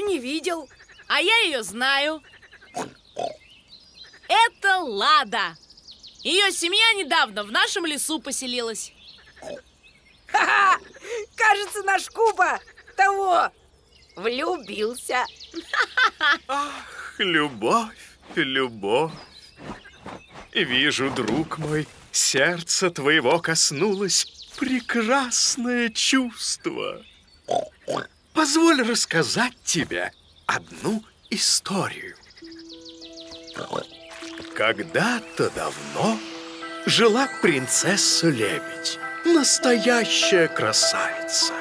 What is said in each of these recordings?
раньше не видел. А я ее знаю. Это Лада. Ее семья недавно в нашем лесу поселилась. Ха-ха! Кажется, наш Куба того влюбился. Любовь, любовь. Вижу, друг мой, сердце твоего коснулось прекрасное чувство. Позволь рассказать тебе одну историю. Когда-то давно жила принцесса-лебедь, настоящая красавица.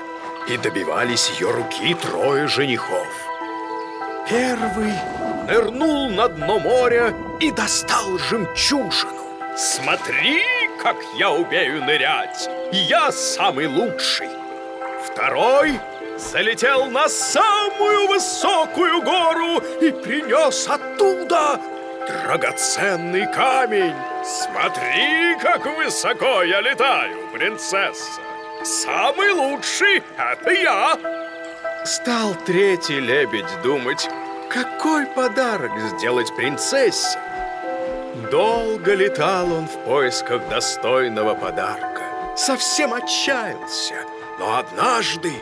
И добивались ее руки трое женихов. Первый нырнул на дно моря и достал жемчужину. Смотри, как я умею нырять! Я самый лучший! Второй залетел на самую высокую гору и принес оттуда драгоценный камень. Смотри, как высоко я летаю, принцесса! Самый лучший — это я! Стал третий лебедь думать, какой подарок сделать принцессе. Долго летал он в поисках достойного подарка. Совсем отчаялся, но однажды,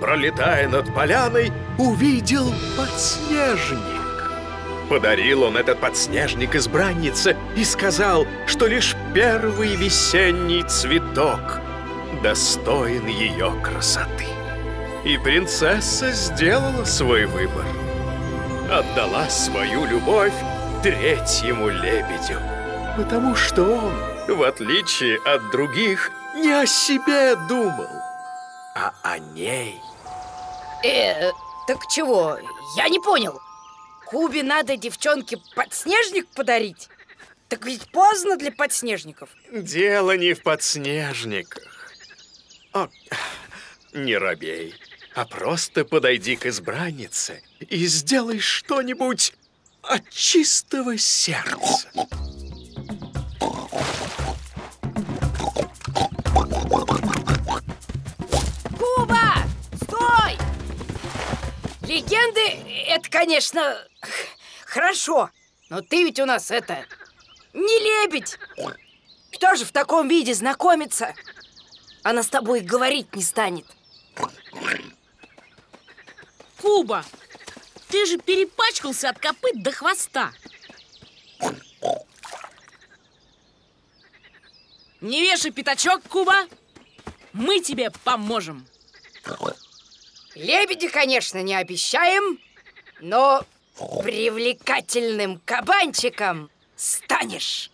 пролетая над поляной, увидел подснежник. Подарил он этот подснежник избраннице и сказал, что лишь первый весенний цветок достоин ее красоты. И принцесса сделала свой выбор. Отдала свою любовь третьему лебедю. Потому что он, в отличие от других, не о себе думал, а о ней. Э, так чего? Я не понял. Кубе надо девчонке подснежник подарить? Так ведь поздно для подснежников. Дело не в подснежниках. О, не робей, а просто подойди к избраннице и сделай что-нибудь от чистого сердца. Легенды — это, конечно, хорошо. Но ты ведь у нас это... Не лебедь! Кто же в таком виде знакомится? Она с тобой говорить не станет. Куба, ты же перепачкался от копыт до хвоста. Не вешай пятачок, Куба. Мы тебе поможем. Лебеди, конечно, не обещаем, но привлекательным кабанчиком станешь.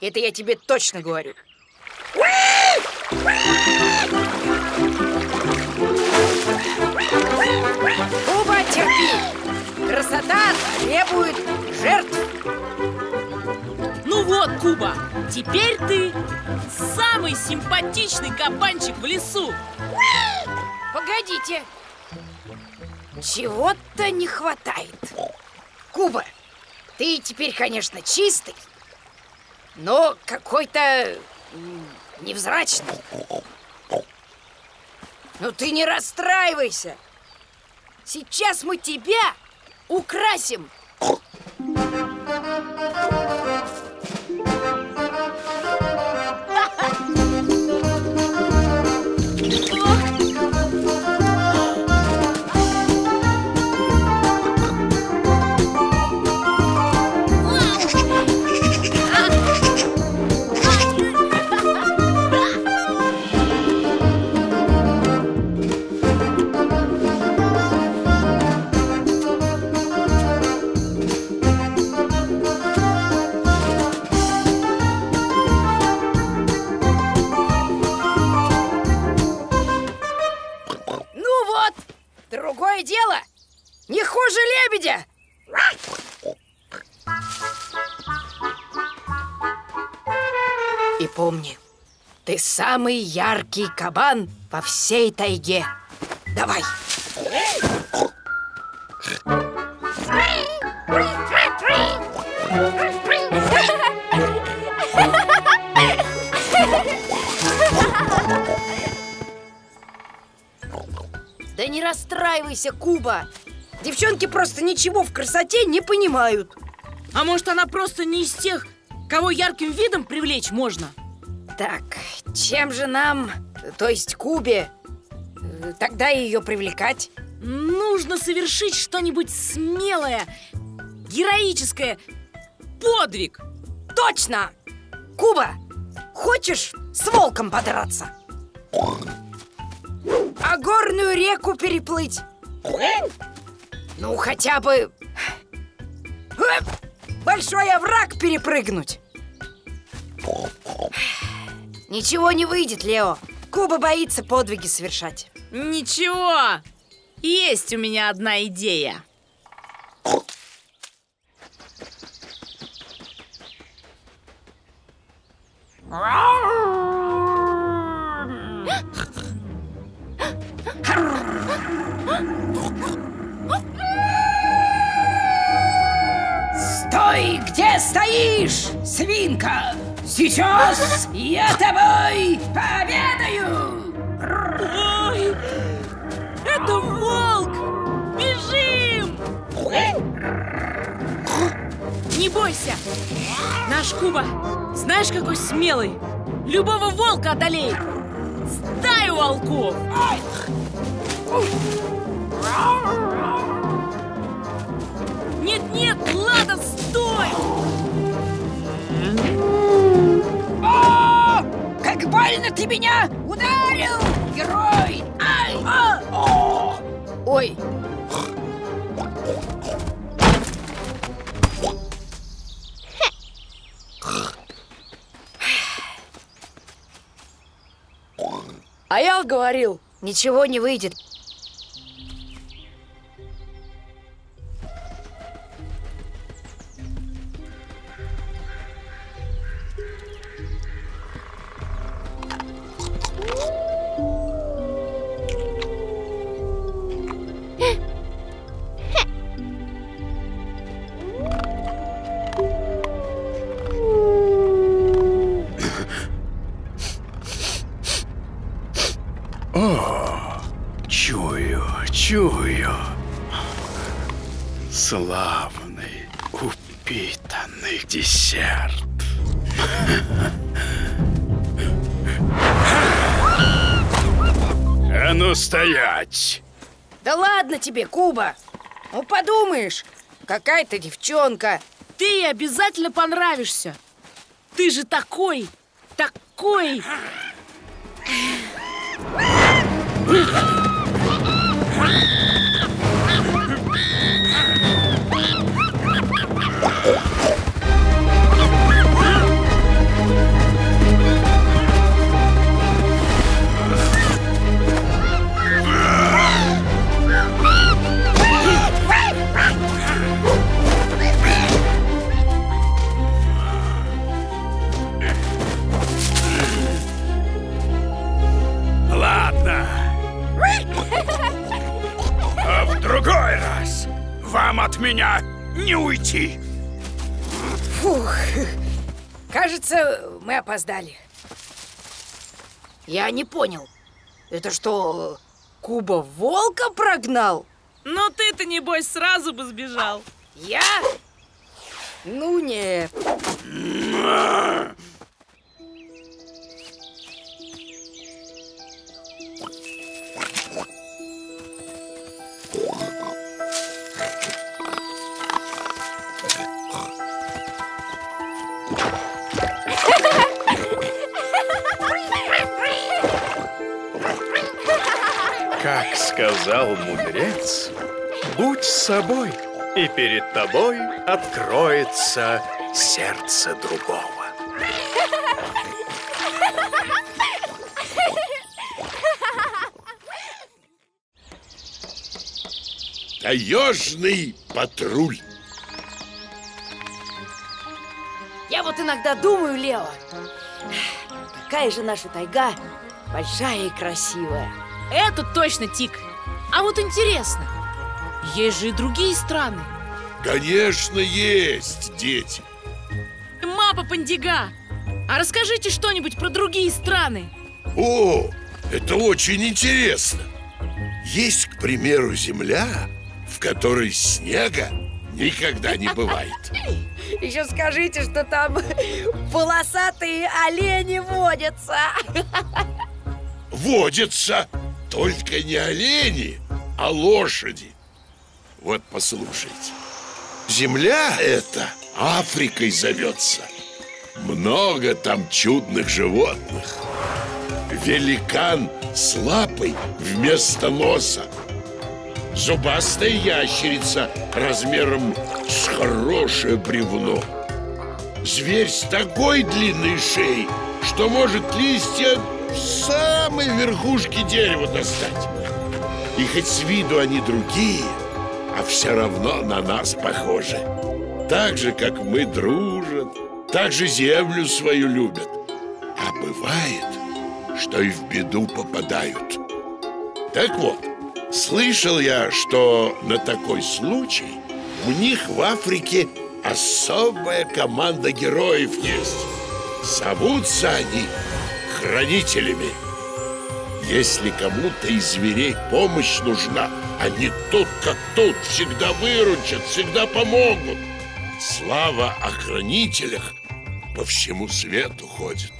Это я тебе точно говорю. Куба, терпи! Красота требует жертв. Ну вот, Куба, теперь ты самый симпатичный кабанчик в лесу. Погодите. Чего-то не хватает. Куба, ты теперь, конечно, чистый, но какой-то невзрачный. Ну ты не расстраивайся. Сейчас мы тебя украсим. Ну вот, другое дело. Не хуже лебедя. И помни, ты самый яркий кабан во всей тайге. Давай. Да не расстраивайся, Куба. Девчонки просто ничего в красоте не понимают. А может, она просто не из тех, кого ярким видом привлечь можно? Так, чем же нам, то есть Кубе, тогда ее привлекать? Нужно совершить что-нибудь смелое, героическое, подвиг. Точно! Куба, хочешь с волком подраться? А горную реку переплыть? Ну, хотя бы... Большой овраг перепрыгнуть. Ничего не выйдет, Лео. Куба боится подвиги совершать. Ничего, есть у меня одна идея. Стой, где стоишь, свинка! Сейчас я тобой пообедаю! Ой, это волк! Бежим! Не бойся! Наш Куба, знаешь, какой смелый? Любого волка одолеет! Стаю волков! Нет-нет, больно ты меня ударил, герой! Ай! А! О! Ой! А я говорил, ничего не выйдет. Чую, чую. Славный, упитанный десерт. А ну стоять! Да ладно тебе, Куба. Ну подумаешь, какая-то девчонка. Ты ей обязательно понравишься. Ты же такой, такой. другой раз вам от меня не уйти. Фух. Кажется, мы опоздали. Я не понял. Это что, Куба волка прогнал? Но ты-то, небось, сразу бы сбежал. Я? Ну нет. Сказал мудрец, будь собой, и перед тобой откроется сердце другого. Таежный патруль. Я вот иногда думаю, Лео, какая же наша тайга большая и красивая. Это точно, Тик. А вот интересно, есть же и другие страны. Конечно, есть, дети. Мапа Пандига. А расскажите что-нибудь про другие страны. О, это очень интересно. Есть, к примеру, земля, в которой снега никогда не бывает. Еще скажите, что там полосатые олени водятся. Водятся только не олени, а лошади. Вот послушайте. Земля эта Африкой зовется. Много там чудных животных. Великан с лапой вместо носа. Зубастая ящерица размером с хорошее бревно. Зверь с такой длинной шеей, что может листья с самой верхушки дерева достать. И хоть с виду они другие, а все равно на нас похожи. Так же, как мы дружат, так же землю свою любят. А бывает, что и в беду попадают. Так вот, слышал я, что на такой случай у них в Африке особая команда героев есть. Зовутся они хранителями. Если кому-то из зверей помощь нужна, они тут как тут всегда выручат, всегда помогут. Слава о хранителях по всему свету ходит.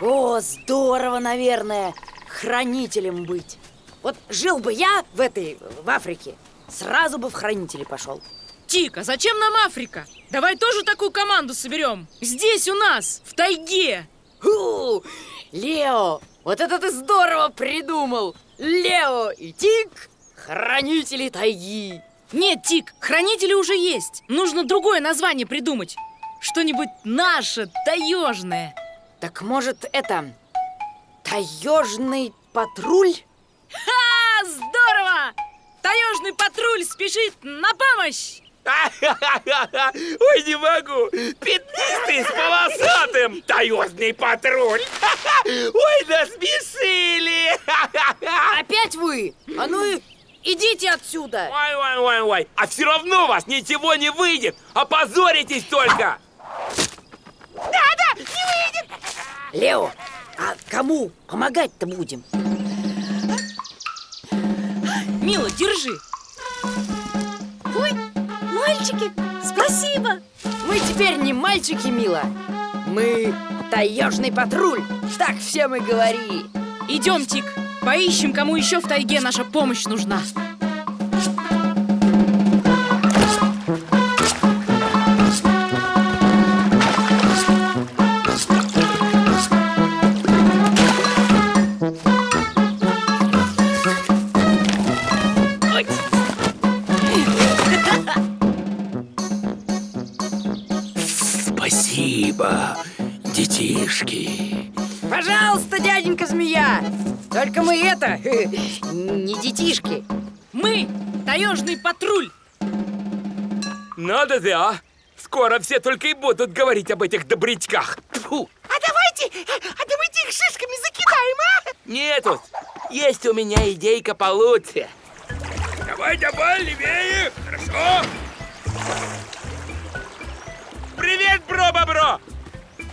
О, здорово, наверное, хранителем быть. Вот жил бы я в этой, в Африке, сразу бы в хранители пошел. Тик, а зачем нам Африка? Давай тоже такую команду соберем. Здесь у нас, в тайге. Ху! Лео, вот это ты здорово придумал! Лео и Тик – хранители тайги. Нет, Тик, хранители уже есть. Нужно другое название придумать. Что-нибудь наше, таежное. Так может это таежный патруль? Ха! Здорово! Таежный патруль спешит на помощь! Ой, не могу! Пятнистый с полосатым! Таежный патруль! Ой, насмешили! Опять вы? А ну и идите отсюда! Ой, ой, ой, ой! А все равно у вас ничего не выйдет! Опозоритесь только! Лео, а кому помогать-то будем? Мила, держи. Мальчики, спасибо! Мы теперь не мальчики, Мила. Мы таежный патруль. Так всем и говори. Идем, Тик. Поищем, кому еще в тайге наша помощь нужна. Ты, а! Скоро все только и будут говорить об этих добрячках. Тьфу. А давайте, а давайте их шишками закидаем, а? Нету. Есть у меня идейка получше. Давай, давай, левее. Хорошо. Привет, бро-бобро.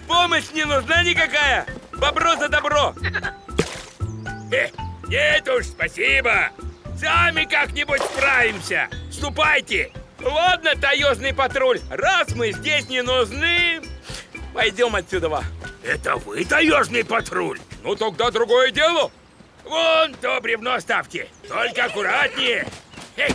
Помощь не нужна никакая. Бобро за добро. Нет уж, спасибо. Сами как-нибудь справимся. Ступайте. Ладно, таежный патруль, раз мы здесь не нужны, пойдем отсюда. Это вы таежный патруль? Ну тогда другое дело. Вон то бревно ставьте. Только аккуратнее. Эй.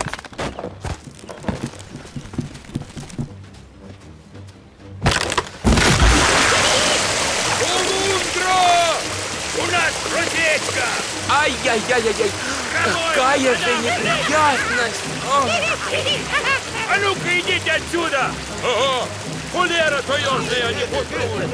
У нас протечка! Ай-яй-яй-яй! Какая же неприятность! А ну-ка идите отсюда! Ага! Холера таежная, а не патруль!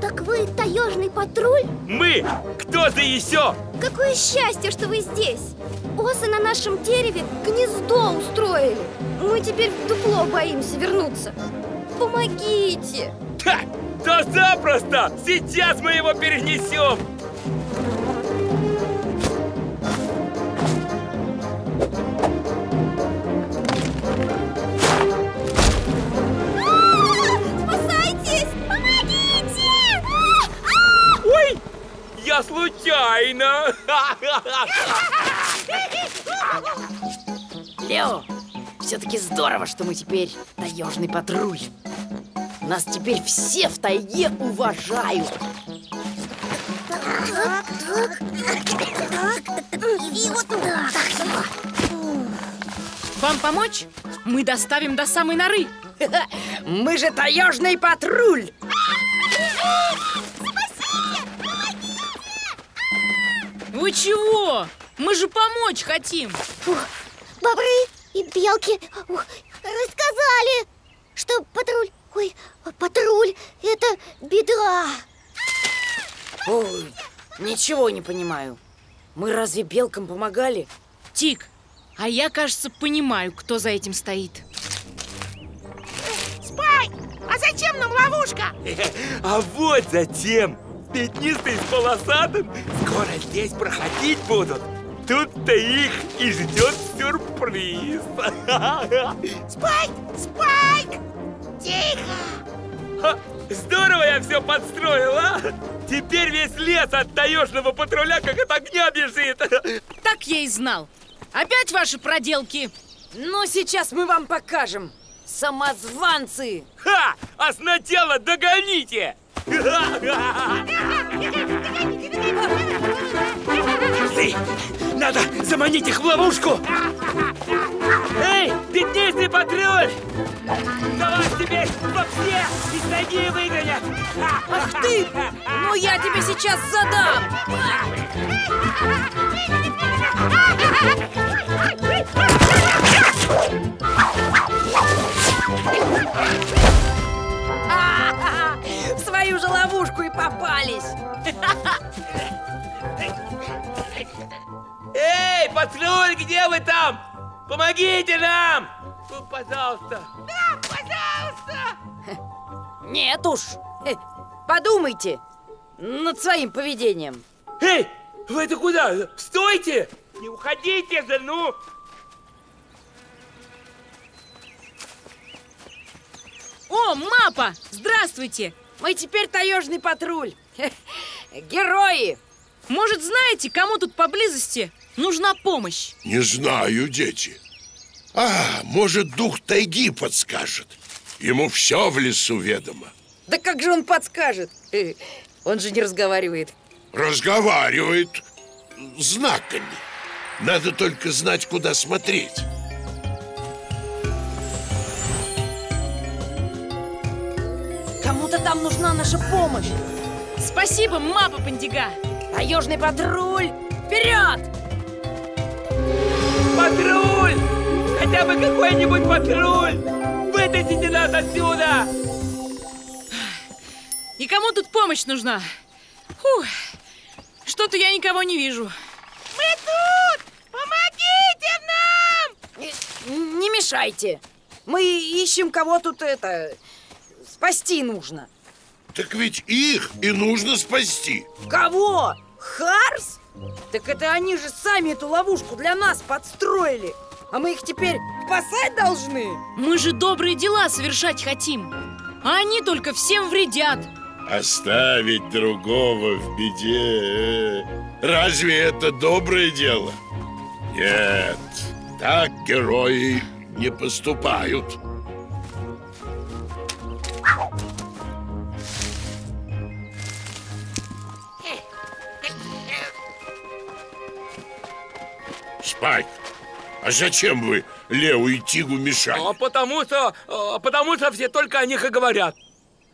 Так вы таежный патруль? Мы! Кто же еще? Какое счастье, что вы здесь! Осы на нашем дереве гнездо устроили. Мы теперь в дупло боимся вернуться. Помогите! Ха! Да запросто! Сейчас мы его перенесем! Случайно! Лео, все-таки здорово, что мы теперь таежный патруль. Нас теперь все в тайге уважают. И вот так. Вам помочь? Мы доставим до самой норы. Мы же таежный патруль! Вы чего? Мы же помочь хотим. Бобры и белки ух, рассказали, что патруль... Ой, патруль — это беда. Ой, ничего не понимаю. Мы разве белкам помогали? Тик, а я, кажется, понимаю, кто за этим стоит. Спайк, а зачем нам ловушка? А вот затем пятнистый с полосатым скоро здесь проходить будут. Тут-то их и ждет сюрприз. Спайк, Спайк! Тихо! Ха, Здорово я все подстроила. Теперь весь лес от таежного патруля как от огня бежит. Так я и знал. Опять ваши проделки. Ну, сейчас мы вам покажем. Самозванцы! Ха! А сначала догоните! Пошли! Надо заманить их в ловушку! Эй, пятнистый патруль! Да вас теперь вообще из тайги выгонят! Ах ты! Ну, я тебе сейчас задам! и попались! Эй, патруль, где вы там? Помогите нам! Ну, пожалуйста! Нет уж! Подумайте над своим поведением. Эй, вы это куда? Стойте! Не уходите же, ну! О, Мапа! Здравствуйте! Мы теперь таежный патруль. Герои! Может, знаете, кому тут поблизости нужна помощь? Не знаю, дети. А, может, дух тайги подскажет. Ему все в лесу ведомо. Да как же он подскажет? Он же не разговаривает. Разговаривает знаками. Надо только знать, куда смотреть. Кому-то там нужна наша помощь. Спасибо, Мапа Пандига! Таежный патруль! Вперед! Патруль! Хотя бы какой-нибудь патруль! Вытащите нас отсюда! И кому тут помощь нужна? Фух, что-то я никого не вижу. Мы тут! Помогите нам! Не, не мешайте. Мы ищем кого тут это... Спасти нужно. Так ведь их и нужно спасти. Кого? Харс? Так это они же сами эту ловушку для нас подстроили. А мы их теперь спасать должны? Мы же добрые дела совершать хотим. А они только всем вредят. Оставить другого в беде. э, Разве это доброе дело? Нет, так герои не поступают. Спайк, а зачем вы Леву и Тигу мешали? А потому что... а, потому что все только о них и говорят.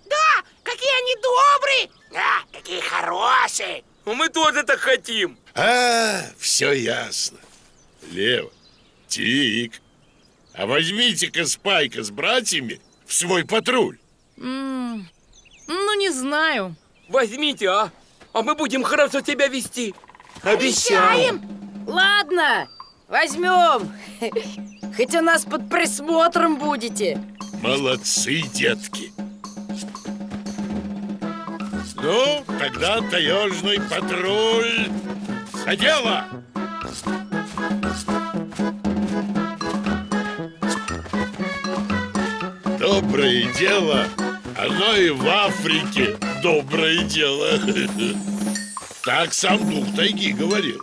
Да, какие они добрые! Да, какие хорошие! Мы тоже так хотим. А, все ясно. Лево, Тик, а возьмите-ка Спайка с братьями в свой патруль. М, Ну, не знаю. Возьмите, а? А мы будем хорошо себя вести. Обещаем. Ладно, возьмем. Хоть у нас под присмотром будете. Молодцы, детки. Ну, тогда таежный патруль за дело! Доброе дело, оно и в Африке доброе дело. Так сам дух тайги говорил.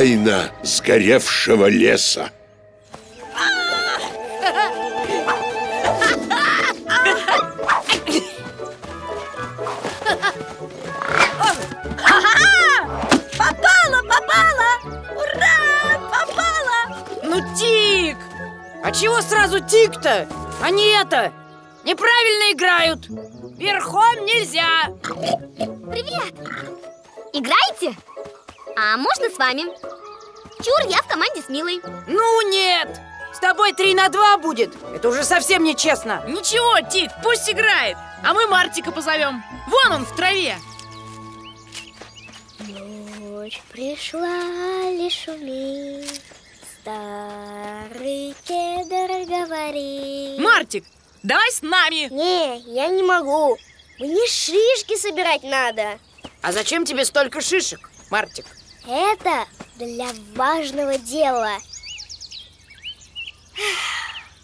Тайна сгоревшего леса. Попала, попала! Ура! Попала! Ну, Тик! А чего сразу Тик-то? Они это, неправильно играют. Верхом нельзя. Привет! Играете? А можно с вами? Чур, я в команде с Милой. Ну, нет. С тобой три на два будет. Это уже совсем нечестно. Ничего, Тик, пусть играет. А мы Мартика позовем. Вон он в траве. Ночь пришла, лишь шумит, Старый кедр говорит. Мартик, давай с нами. Не, я не могу. Мне шишки собирать надо. А зачем тебе столько шишек, Мартик? Это для важного дела.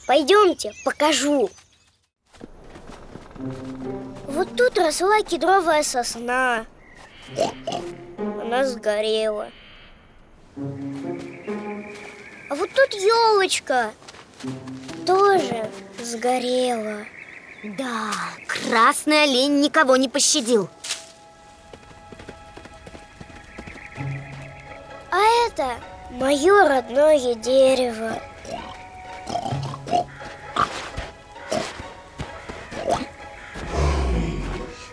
Пойдемте, покажу. Вот тут росла кедровая сосна. Она сгорела. А вот тут елочка тоже сгорела. Да, красный олень никого не пощадил. Это мое родное дерево.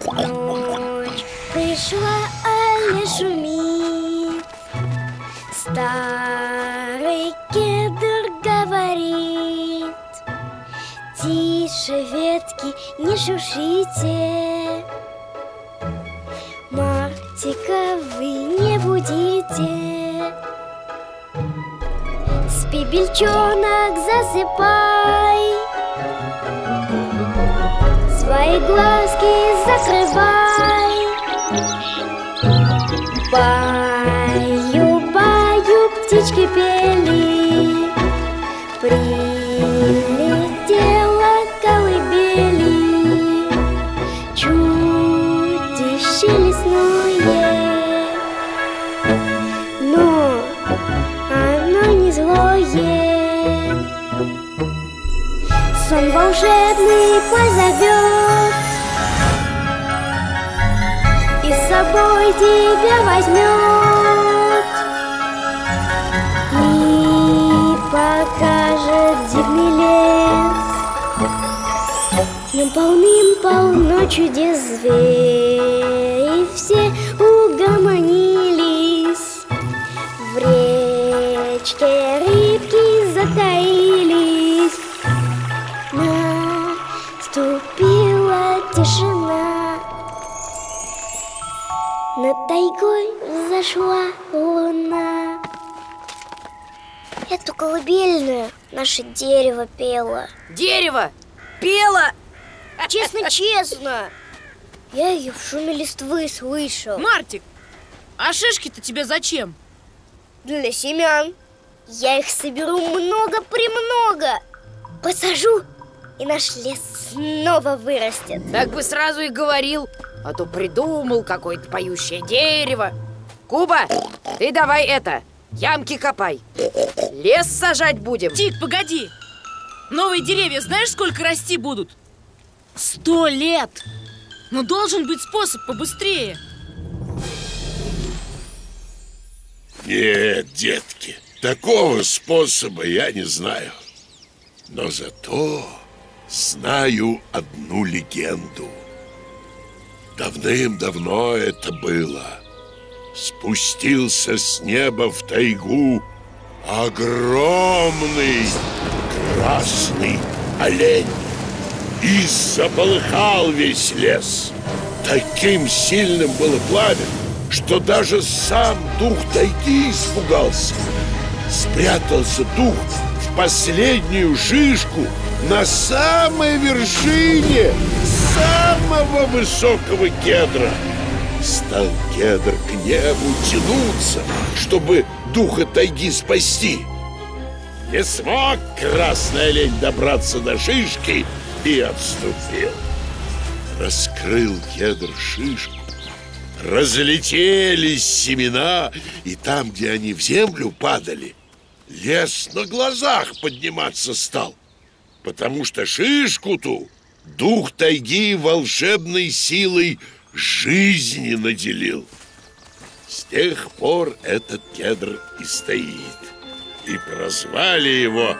Ночь пришла, а не шумит. Старый кедр говорит. Тише ветки, не шушите. Мартика вы не будите. Спи, бельчонок, засыпай. Свои глазки закрывай. Баю, баю, птички пели. Волшебный позовет. И с собой тебя возьмет. И покажет дивный лес. В полным-полно чудес звери Все угомонились. В речке рыбки затаились Над тайгой зашла луна. Эту колыбельную наше дерево пело. Дерево? Пело. Честно-честно Я ее в шуме листвы слышал. Мартик, а шишки-то тебе зачем? Для семян. Я их соберу много-премного. Посажу, и наш лес снова вырастет. Так бы сразу и говорил. А то придумал какое-то поющее дерево. Куба, ты давай это, ямки копай. Лес сажать будем. Тик, погоди. Новые деревья знаешь, сколько расти будут? Сто лет. Но должен быть способ побыстрее. Нет, детки, такого способа я не знаю. Но зато знаю одну легенду. Давным-давно это было. Спустился с неба в тайгу огромный красный олень и заполыхал весь лес. Таким сильным было пламя, что даже сам дух тайги испугался. Спрятался дух в последнюю шишку на самой вершине самого высокого кедра. Стал кедр к небу тянуться, чтобы духа тайги спасти. Не смог красный олень добраться до шишки и отступил. Раскрыл кедр шишку, разлетелись семена, и там, где они в землю падали, лес на глазах подниматься стал, потому что шишку ту дух тайги волшебной силой жизни наделил. С тех пор этот кедр и стоит. И прозвали его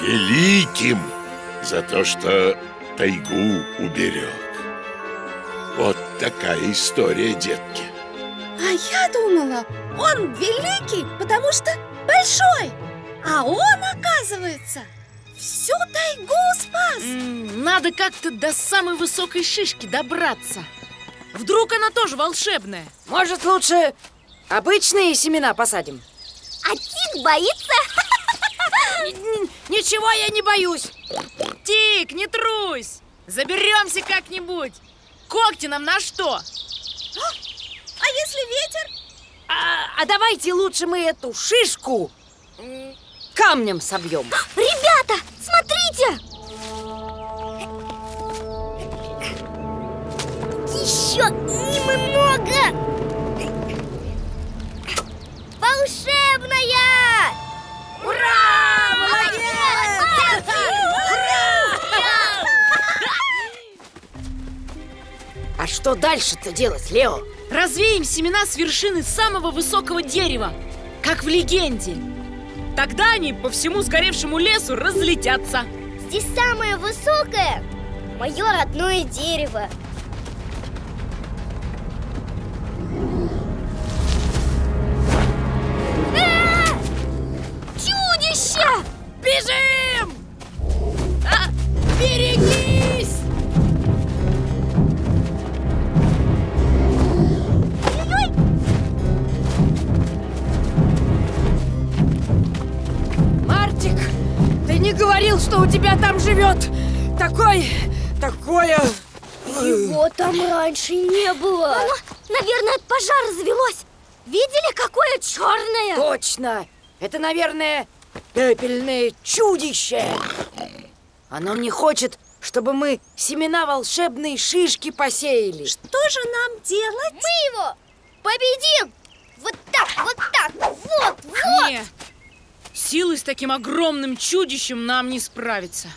Великим за то, что тайгу уберег. Вот такая история, детки. А я думала, он великий, потому что большой. А он, оказывается, всю тайгу спас. Надо как-то до самой высокой шишки добраться. Вдруг она тоже волшебная? Может, лучше обычные семена посадим? А Тик боится? Ничего я не боюсь. Тик, не трусь! Заберемся как-нибудь. Когти нам на что? А если ветер? А, а давайте лучше мы эту шишку камнем собьем. Ребята, смотрите! Еще немного! Волшебная! Ура! Молодец! А что дальше-то делать, Лео? Развеем семена с вершины самого высокого дерева, как в легенде. Тогда они по всему сгоревшему лесу разлетятся. Здесь самое высокое Мое родное дерево говорил, что у тебя там живет такой, такое... Его там раньше не было Оно, наверное, от пожара завелось Видели, какое черное? Точно! Это, наверное, пепельное чудище! Оно не хочет, чтобы мы семена волшебной шишки посеяли. Что же нам делать? Мы его победим! Вот так, вот так, вот, вот! Нет, силой с таким огромным чудищем нам не справиться.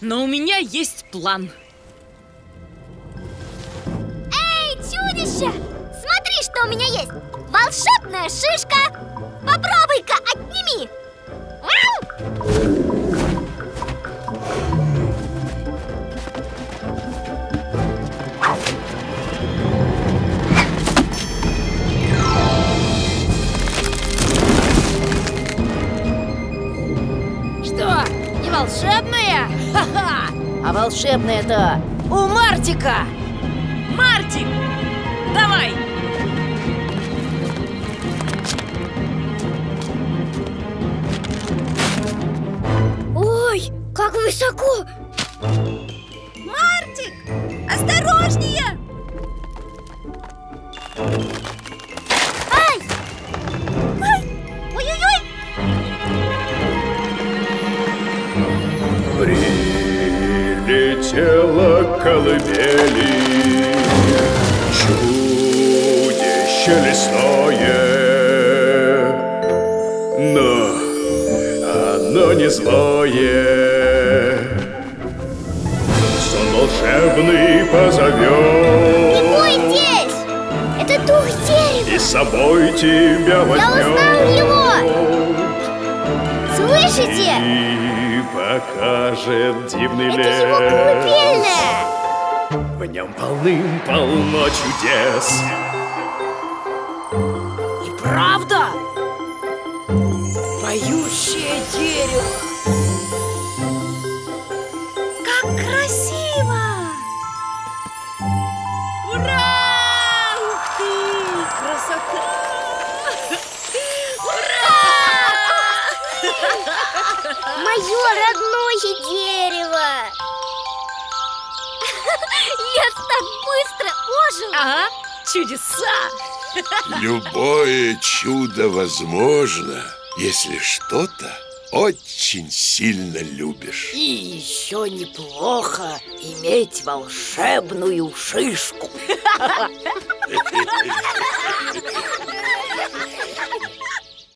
Но у меня есть план. Эй, чудище! Смотри, что у меня есть! Волшебная шишка! Попробуй-ка, отними! Мяу! Волшебная? Ха-ха! А волшебная-то у Мартика! Мартик, давай! Ой, как высоко! Колыбели Чудище лесное Но оно не злое Сон волшебный позовет Не бойтесь! Это дух дерева! И с собой тебя Я возьмет. узнал его! Слышите? И покажет дивный Это лес. его колыбельная! В нем полным-полно чудес. И правда? Поющее дерево. Как красиво! Ура! Ух ты! Красота! Мое родное дерево! Лес так быстро ожил! Ага, чудеса! Любое чудо возможно, если что-то очень сильно любишь. И еще неплохо иметь волшебную шишку.